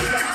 Yeah.